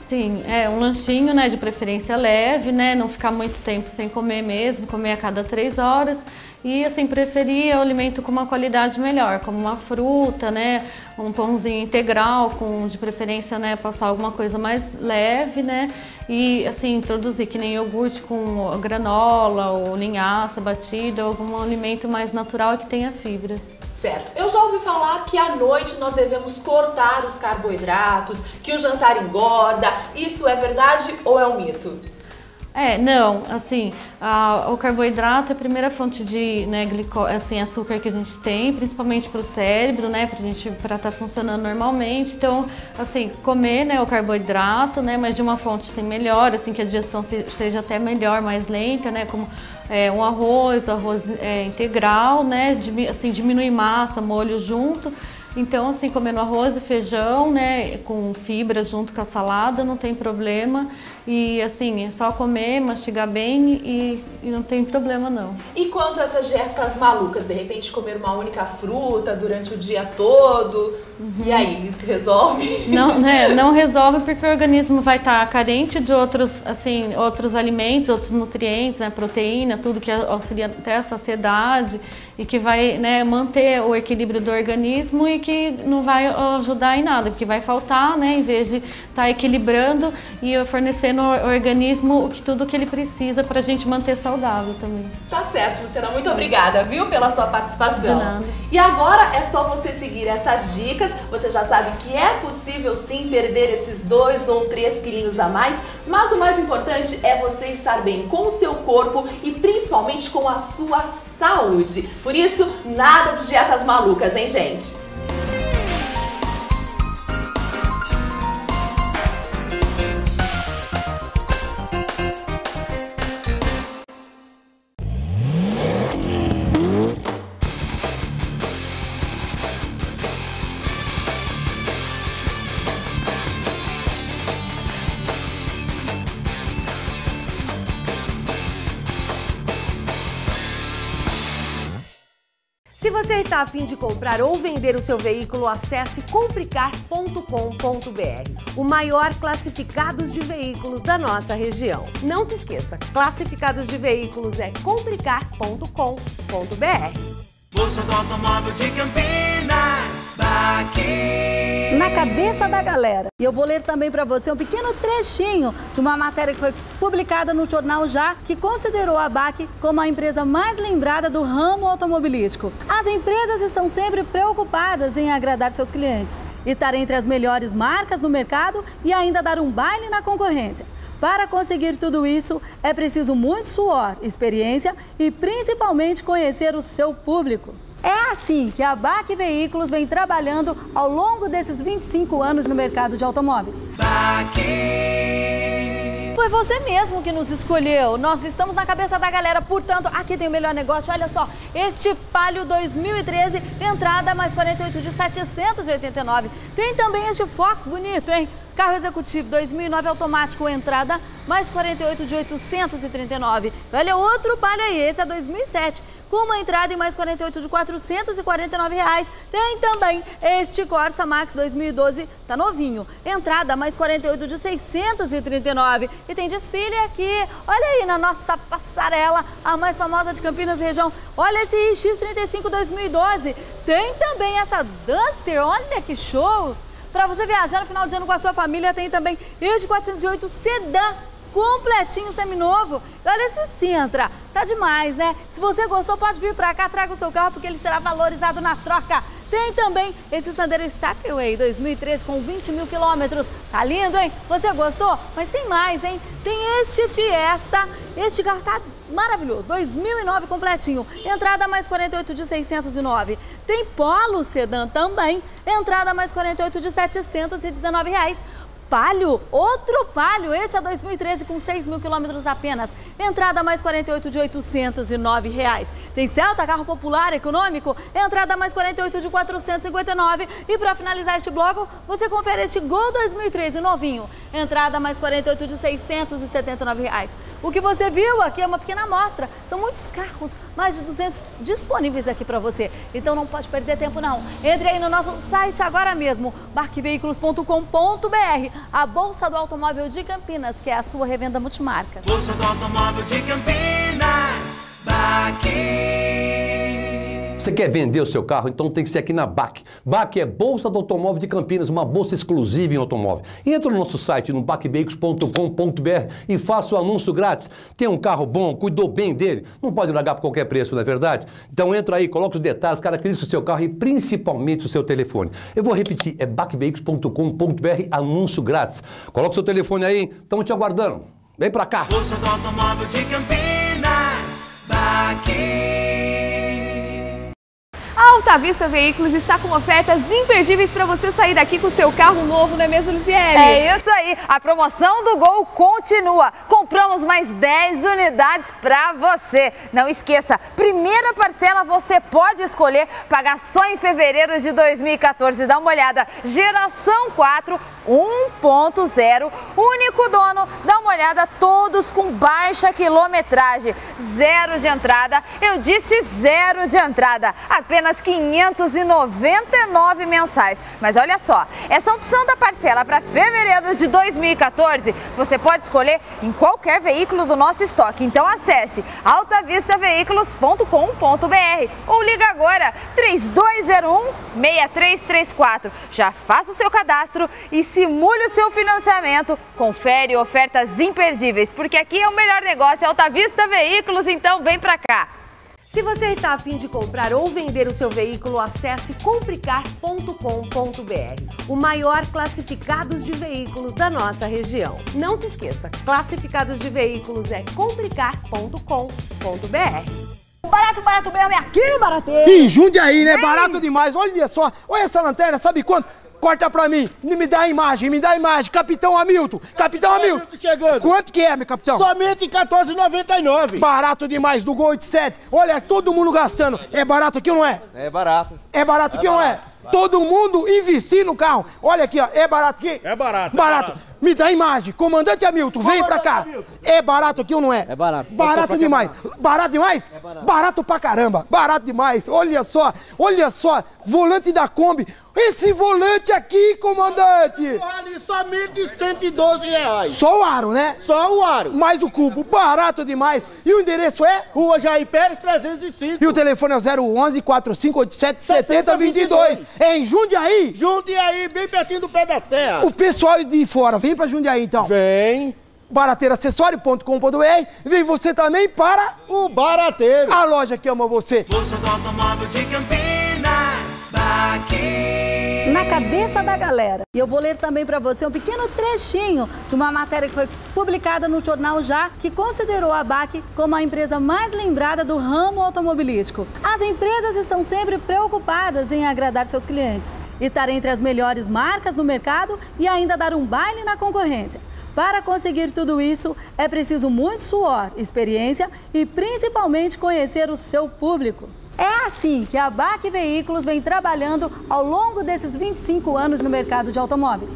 Speaker 18: Sim, é um lanchinho, né, de preferência leve, né, não ficar muito tempo sem comer mesmo, comer a cada três horas e assim preferir o alimento com uma qualidade melhor, como uma fruta, né, um pãozinho integral, com de preferência, né, passar alguma coisa mais leve, né, e assim introduzir que nem iogurte com granola ou linhaça batida, algum alimento mais natural que tenha fibras.
Speaker 2: Certo. Eu já ouvi falar que à noite nós devemos cortar os carboidratos, que o jantar engorda. Isso é verdade ou é um mito?
Speaker 18: É, não, assim, a, o carboidrato é a primeira fonte de né, glico, assim, açúcar que a gente tem, principalmente para o cérebro, né, para gente para estar tá funcionando normalmente. Então, assim, comer, né, o carboidrato, né, mas de uma fonte assim, melhor, assim, que a digestão se, seja até melhor, mais lenta, né, como é, um arroz, arroz é, integral, né, assim, diminuir massa, molho junto. Então, assim, comendo arroz e feijão, né, com fibra junto com a salada, não tem problema. E assim, é só comer, mastigar bem e, e, não tem problema não.
Speaker 2: E quanto a essas dietas malucas, de repente comer uma única fruta durante o dia todo, uhum. e aí, isso resolve?
Speaker 18: Não, né, não resolve porque o organismo vai estar tá carente de outros, assim, outros alimentos, outros nutrientes, né, proteína, tudo que auxilia até a saciedade e que vai né, manter o equilíbrio do organismo e que não vai ajudar em nada, porque vai faltar, né, em vez de estar tá equilibrando e fornecendo no organismo o que, tudo que ele precisa para a gente manter saudável também.
Speaker 2: Tá certo, Luciana. Muito obrigada, viu, pela sua participação. De nada. E agora é só você seguir essas dicas. Você já sabe que é possível sim perder esses dois ou três quilinhos a mais, mas o mais importante é você estar bem com o seu corpo e principalmente com a sua saúde. Por isso, nada de dietas malucas, hein, gente?
Speaker 19: Está afim de comprar ou vender o seu veículo, acesse complicar.com.br, o maior classificados de veículos da nossa região. Não se esqueça, classificados de veículos é complicar.com.br.
Speaker 20: Bolsa do Automóvel de Campinas, Baque.
Speaker 21: Na cabeça da galera. E eu vou ler também para você um pequeno trechinho de uma matéria que foi publicada no jornal Já, que considerou a BAC como a empresa mais lembrada do ramo automobilístico. As empresas estão sempre preocupadas em agradar seus clientes, estar entre as melhores marcas no mercado e ainda dar um baile na concorrência. Para conseguir tudo isso, é preciso muito suor, experiência e principalmente conhecer o seu público. É assim que a BAC Veículos vem trabalhando ao longo desses 25 anos no mercado de automóveis. Foi você mesmo que nos escolheu. Nós estamos na cabeça da galera, portanto, aqui tem o melhor negócio. Olha só, este Palio 2013, entrada mais 48 de 789. Tem também este Fox bonito, hein? Carro executivo 2009 automático, entrada mais 48 de 839. Olha outro Palio aí, esse é 2007, com uma entrada e mais 48 de 449 reais. Tem também este Corsa Max 2012, tá novinho, entrada mais 48 de 639. E tem desfile aqui, olha aí na nossa passarela, a mais famosa de Campinas região. Olha esse X35 2012. Tem também essa Duster, olha que show! Para você viajar no final de ano com a sua família, tem também este 408 sedã completinho, seminovo. Olha esse Sintra, tá demais, né? Se você gostou, pode vir pra cá, traga o seu carro, porque ele será valorizado na troca. Tem também esse Sandero Stepway 2013 com 20 mil quilômetros. Tá lindo, hein? Você gostou? Mas tem mais, hein? Tem este Fiesta. Este carro tá maravilhoso. 2009 completinho. Entrada mais 48 de 609. Tem Polo Sedan também. Entrada mais 48 de 719 reais. Palio, outro Palio, este é 2013 com 6 mil quilômetros apenas. Entrada mais 48 de 809 reais. Tem Celta, carro popular, econômico, entrada mais 48 de 459. E para finalizar este bloco, você confere este Gol 2013 novinho. Entrada mais 48 de 679 reais. O que você viu aqui é uma pequena amostra. São muitos carros, mais de 200 disponíveis aqui para você. Então não pode perder tempo não. Entre aí no nosso site agora mesmo, barqueveículos.com.br, a Bolsa do Automóvel de Campinas, que é a sua revenda multimarcas.
Speaker 20: Bolsa do Automóvel de Campinas, Baque.
Speaker 22: Você quer vender o seu carro? Então tem que ser aqui na BAC. BAC é Bolsa do Automóvel de Campinas, uma bolsa exclusiva em automóvel. Entra no nosso site, no bacveículos.com.br e faça o anúncio grátis. Tem um carro bom, cuidou bem dele, não pode largar por qualquer preço, não é verdade? Então entra aí, coloca os detalhes, características do seu carro e principalmente o seu telefone. Eu vou repetir, é bacveículos.com.br, anúncio grátis. Coloca o seu telefone aí, estamos te aguardando. Vem pra cá.
Speaker 20: Bolsa do Automóvel de Campinas, Baque.
Speaker 5: A Alta Vista Veículos está com ofertas imperdíveis para você sair daqui com seu carro novo, não é mesmo, Lisiele?
Speaker 13: É isso aí, a promoção do Gol continua. Compramos mais 10 unidades para você. Não esqueça, primeira parcela você pode escolher pagar só em fevereiro de 2014. Dá uma olhada, geração 4, 1.0, único dono. Dá uma olhada, todos com baixa quilometragem, zero de entrada. Eu disse zero de entrada, apenas 599 mensais. Mas olha só, essa opção da parcela para fevereiro de 2014, você pode escolher em qualquer veículo do nosso estoque. Então acesse altavistaveículos.com.br ou liga agora 3201 6334. Já faça o seu cadastro e simule o seu financiamento. Confere ofertas imperdíveis, porque aqui é o melhor negócio, é Alta Vista Veículos, então vem pra cá.
Speaker 19: Se você está afim de comprar ou vender o seu veículo, acesse complicar.com.br, o maior classificados de veículos da nossa região. Não se esqueça, classificados de veículos é complicar.com.br.
Speaker 12: Barato, barato mesmo, é aqui no Barateiro.
Speaker 23: Ih, Jundiaí, né? Barato demais. Olha só, olha essa lanterna, sabe quanto? Corta pra mim, me dá a imagem, me dá a imagem. Capitão Hamilton, Capitão Hamilton.
Speaker 24: chegando.
Speaker 23: Quanto que é, meu capitão?
Speaker 24: Somente R$14,99.
Speaker 23: Barato demais, do Gol 87. Olha, todo mundo gastando. É barato aqui ou não é?
Speaker 25: É barato.
Speaker 23: É barato aqui ou não é? Todo mundo investir no carro. Olha aqui, ó. É barato aqui?
Speaker 24: É barato.
Speaker 23: Barato. Me dá a imagem. Comandante Hamilton, vem pra cá. É barato aqui ou não é?
Speaker 26: É barato.
Speaker 23: Barato demais. Barato demais? Barato pra caramba. Barato demais. Olha só. Olha só. Volante da Kombi. Esse volante aqui, comandante.
Speaker 24: Ali somente 112 reais.
Speaker 23: Só o aro, né?
Speaker 24: Só o aro.
Speaker 23: Mais o cubo. Barato demais. E o endereço é?
Speaker 24: Rua Jair Pérez 305.
Speaker 23: E o telefone é o 011 4587 7022. É em Jundiaí?
Speaker 24: Jundiaí, bem pertinho do pé da serra.
Speaker 23: O pessoal de fora, vem pra Jundiaí então.
Speaker 24: Vem.
Speaker 23: Barateiraacessório.com.br Vem você também para
Speaker 24: o Barateiro.
Speaker 23: A loja que ama você.
Speaker 20: Bolsa do automóvel de Campinas,
Speaker 21: Na cabeça da galera. E eu vou ler também para você um pequeno trechinho de uma matéria que foi publicada no jornal Já, que considerou a BAC como a empresa mais lembrada do ramo automobilístico. As empresas estão sempre preocupadas em agradar seus clientes, estar entre as melhores marcas no mercado e ainda dar um baile na concorrência. Para conseguir tudo isso, é preciso muito suor, experiência e principalmente conhecer o seu público. É assim que a BAC Veículos vem trabalhando ao longo desses 25 anos no mercado de automóveis.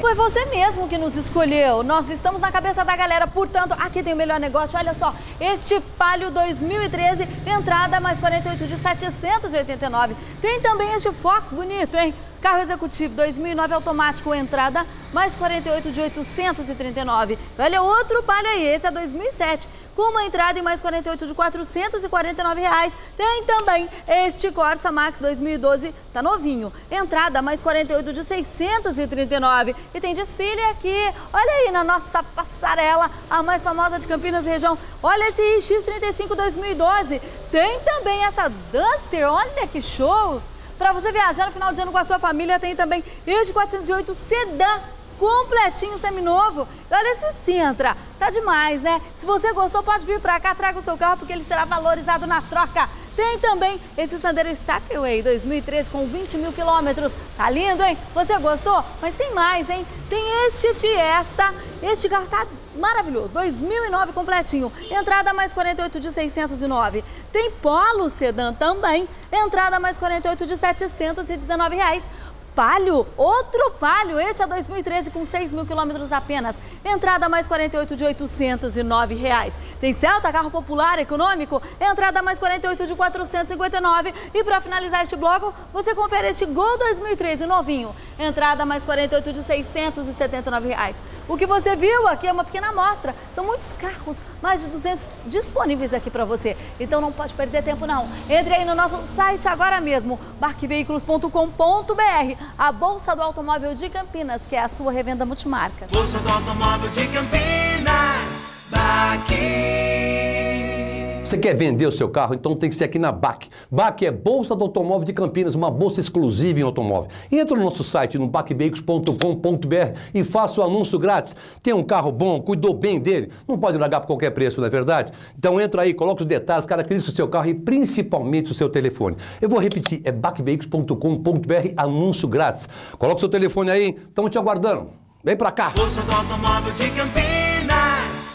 Speaker 21: Foi você mesmo que nos escolheu. Nós estamos na cabeça da galera, portanto, aqui tem o melhor negócio. Olha só, este Palio 2013, entrada mais 48 de 789. Tem também este Fox bonito, hein? Carro executivo 2009 automático, entrada mais 48 de 839. Olha, outro Palio aí, esse é 2007, com uma entrada e mais 48 de 449 reais. Tem também este Corsa Max 2012, tá novinho, entrada mais 48 de 639. E tem desfile aqui, olha aí na nossa passarela, a mais famosa de Campinas região. Olha esse X35 2012. Tem também essa Duster, olha que show! Para você viajar no final de ano com a sua família, tem também este 408 Sedã completinho, seminovo. Olha esse Sintra, tá demais, né? Se você gostou, pode vir pra cá, traga o seu carro, porque ele será valorizado na troca. Tem também esse Sandero Stepway 2013 com 20 mil quilômetros. Tá lindo, hein? Você gostou? Mas tem mais, hein? Tem este Fiesta. Este carro tá maravilhoso. 2009 completinho. Entrada mais 48 de 609. Tem Polo Sedan também. Entrada mais 48 de 719 reais. Palio, outro Palio, este é 2013 com 6 mil quilômetros apenas. Entrada mais 48 de 809 reais. Tem Celta, carro popular, econômico, entrada mais 48 de 459. E para finalizar este bloco, você confere este Gol 2013 novinho. Entrada mais 48 de 679 reais. O que você viu aqui é uma pequena amostra. São muitos carros, mais de 200 disponíveis aqui para você. Então não pode perder tempo não. Entre aí no nosso site agora mesmo, barqueveículos.com.br, a Bolsa do Automóvel de Campinas, que é a sua revenda multimarcas.
Speaker 20: Bolsa do automóvel de Campinas, Baque.
Speaker 22: Você quer vender o seu carro? Então tem que ser aqui na BAC. BAC é Bolsa do Automóvel de Campinas, uma bolsa exclusiva em automóvel. Entra no nosso site, no bacveículos.com.br e faça o anúncio grátis. Tem um carro bom, cuidou bem dele, não pode largar por qualquer preço, não é verdade? Então entra aí, coloca os detalhes, características do seu carro e principalmente o seu telefone. Eu vou repetir, é bacveículos.com.br, anúncio grátis. Coloca o seu telefone aí, estamos te aguardando. Vem pra cá.
Speaker 20: Bolsa do automóvel de Campinas,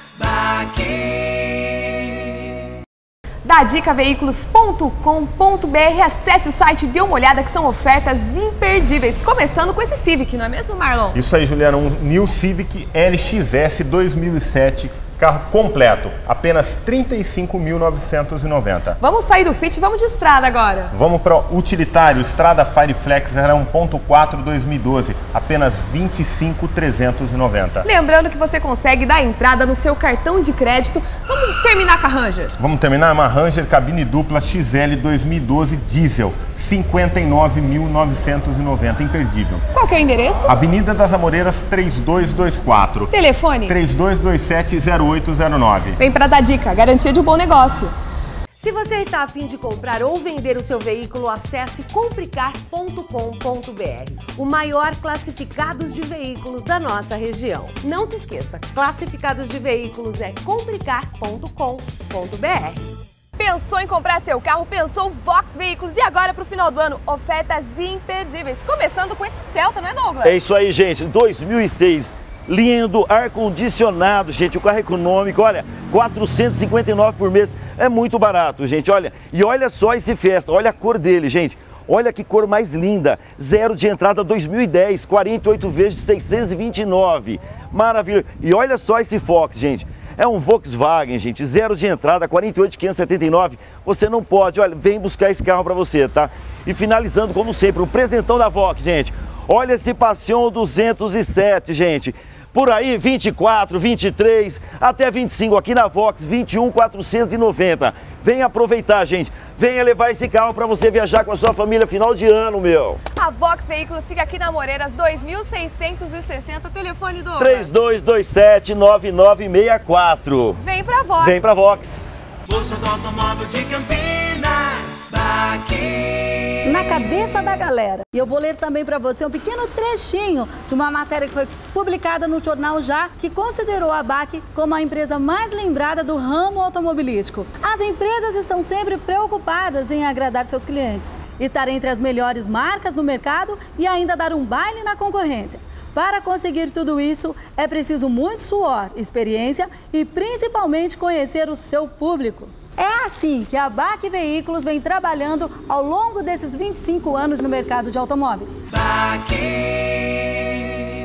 Speaker 20: Baque.
Speaker 5: Dadicaveículos.com.br, acesse o site dê uma olhada que são ofertas imperdíveis, começando com esse Civic, não é mesmo, Marlon?
Speaker 4: Isso aí, Juliana, um New Civic LXS 2007, carro completo, apenas R$ 35.990.
Speaker 5: Vamos sair do Fit e vamos de estrada agora.
Speaker 4: Vamos para o utilitário, Estrada Fireflex era 1.4 2012, apenas R$ 25.390.
Speaker 5: Lembrando que você consegue dar entrada no seu cartão de crédito. Vamos terminar com a Ranger.
Speaker 4: Vamos terminar uma Ranger cabine dupla XL 2012 diesel, 59.990, imperdível.
Speaker 5: Qual que é o endereço?
Speaker 4: Avenida das Amoreiras 3224.
Speaker 5: Telefone?
Speaker 4: 3227 0809.
Speaker 5: Vem pra dar dica, garantia de um bom negócio.
Speaker 19: Se você está a fim de comprar ou vender o seu veículo, acesse compricar.com.br, o maior classificados de veículos da nossa região. Não se esqueça, classificados de veículos é compricar.com.br.
Speaker 5: Pensou em comprar seu carro? Pensou Vox Veículos. E agora, pro final do ano, ofertas imperdíveis. Começando com esse Celta, não é, Douglas?
Speaker 27: É isso aí, gente. 2006
Speaker 26: lindo, ar-condicionado, gente. O carro econômico, olha, 459 por mês. É muito barato, gente. Olha, e olha só esse Festa, olha a cor dele, gente. Olha que cor mais linda. Zero de entrada 2010, 48 vezes 629. Maravilha. E olha só esse Fox, gente. É um Volkswagen, gente, zero de entrada, 48,579. Você não pode, olha, vem buscar esse carro para você, tá? E finalizando, como sempre, um presentão da Vox, gente. Olha esse Passion 207, gente. Por aí, 24, 23, até 25 aqui na Vox, 21,490. Venha aproveitar, gente. Venha levar esse carro para você viajar com a sua família final de ano, meu.
Speaker 5: A Vox Veículos fica aqui na Moreiras 2660, telefone do
Speaker 26: 3227-9964.
Speaker 5: Vem pra Vox.
Speaker 26: Vem pra Vox.
Speaker 20: Bolsa do automóvel de Campinas.
Speaker 21: Na cabeça da galera. E eu vou ler também para você um pequeno trechinho de uma matéria que foi publicada no jornal Já, que considerou a BAC como a empresa mais lembrada do ramo automobilístico. As empresas estão sempre preocupadas em agradar seus clientes, estar entre as melhores marcas no mercado e ainda dar um baile na concorrência. Para conseguir tudo isso, é preciso muito suor, experiência e principalmente conhecer o seu público. É assim que a BAC Veículos vem trabalhando ao longo desses 25 anos no mercado de automóveis.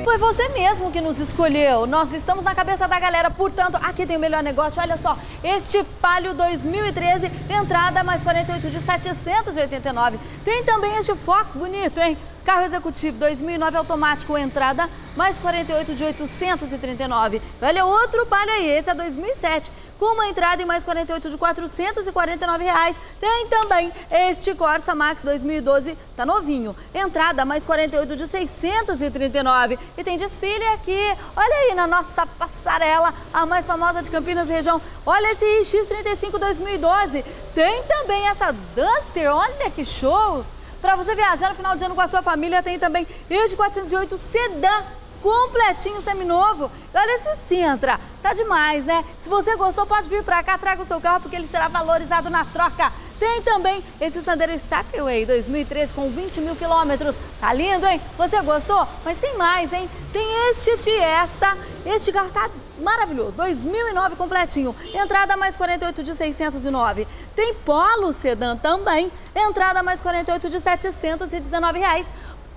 Speaker 21: Foi você mesmo que nos escolheu. Nós estamos na cabeça da galera, portanto, aqui tem o melhor negócio. Olha só, este Palio 2013, entrada mais 48 de 789. Tem também este Fox bonito, hein? Carro executivo 2009 automático, entrada mais 48 de 839. Olha, outro Palio aí, esse é 2007, com uma entrada e mais 48 de 449 reais. Tem também este Corsa Max 2012, tá novinho, entrada mais 48 de 639. E tem desfile aqui, olha aí na nossa passarela, a mais famosa de Campinas região. Olha esse X35 2012. Tem também essa Duster, olha que show! Para você viajar no final de ano com a sua família, tem também este 408 Sedã completinho, seminovo. Olha esse Sintra, tá demais, né? Se você gostou, pode vir pra cá, traga o seu carro, porque ele será valorizado na troca. Tem também esse Sandero Stepway 2013 com 20 mil quilômetros. Tá lindo, hein? Você gostou? Mas tem mais, hein? Tem este Fiesta. Este carro tá maravilhoso. 2009 completinho. Entrada mais 48 de 609. Tem Polo Sedan também. Entrada mais 48 de 719 reais.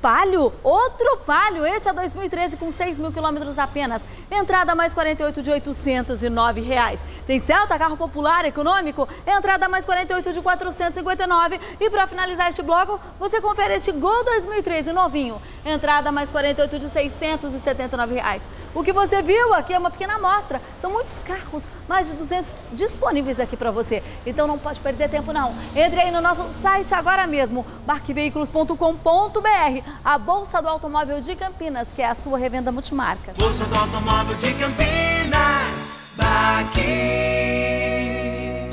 Speaker 21: Palio, outro Palio, este é 2013 com 6 mil quilômetros apenas. Entrada mais 48 de 809 reais. Tem Celta, carro popular, econômico, entrada mais 48 de 459. E para finalizar este bloco, você confere este Gol 2013 novinho. Entrada mais 48 de 679 reais. O que você viu aqui é uma pequena amostra. São muitos carros, mais de 200 disponíveis aqui para você. Então não pode perder tempo não. Entre aí no nosso site agora mesmo, barqueveículos.com.br, a Bolsa do Automóvel de Campinas, que é a sua revenda multimarcas.
Speaker 20: Bolsa do automóvel de Campinas, Baque.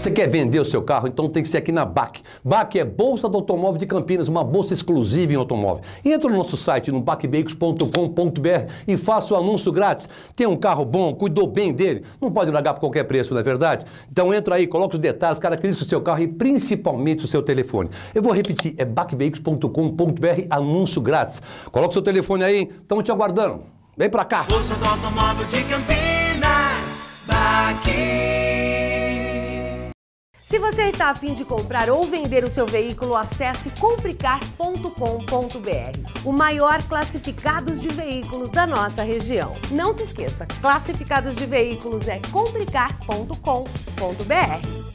Speaker 22: Você quer vender o seu carro? Então tem que ser aqui na BAC. BAC é Bolsa do Automóvel de Campinas, uma bolsa exclusiva em automóvel. Entra no nosso site, no bacveículos.com.br e faça o anúncio grátis. Tem um carro bom, cuidou bem dele, não pode largar por qualquer preço, não é verdade? Então entra aí, coloca os detalhes, características do seu carro e principalmente o seu telefone. Eu vou repetir, é bacveículos.com.br, anúncio grátis. Coloca o seu telefone aí, estamos te aguardando. Vem pra cá.
Speaker 20: Bolsa do automóvel de Campinas, Baque.
Speaker 19: Se você está a fim de comprar ou vender o seu veículo, acesse compricar.com.br, o maior classificados de veículos da nossa região. Não se esqueça, classificados de veículos é compricar.com.br.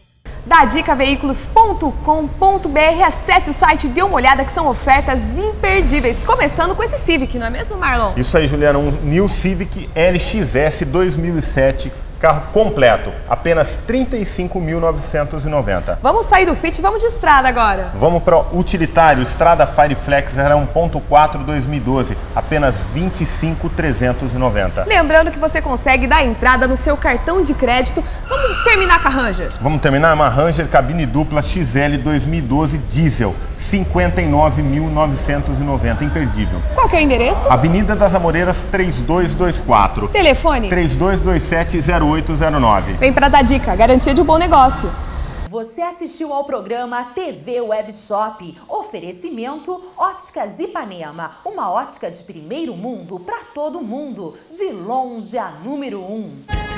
Speaker 5: Dadicaveículos.com.br, acesse o site e dê uma olhada que são ofertas imperdíveis, começando com esse Civic, não é mesmo, Marlon?
Speaker 4: Isso aí, Juliana, um New Civic LXS 2007, carro completo, apenas R$ 35.990.
Speaker 5: Vamos sair do Fit e vamos de estrada agora.
Speaker 4: Vamos para o utilitário, Estrada Fireflex era 1.4 2012, apenas R$ 25.390.
Speaker 5: Lembrando que você consegue dar entrada no seu cartão de crédito. Vamos terminar com a Ranger.
Speaker 4: Vamos terminar uma Ranger cabine dupla XL 2012 diesel, 59.990, imperdível.
Speaker 5: Qual que é o endereço?
Speaker 4: Avenida das Amoreiras 3224.
Speaker 5: Telefone?
Speaker 4: 3227 0809.
Speaker 5: Vem pra dar dica, garantia de um bom negócio.
Speaker 2: Você assistiu ao programa TV Web Shop. Oferecimento Óticas Ipanema. Uma ótica de primeiro mundo para todo mundo. De longe a número 1. Um.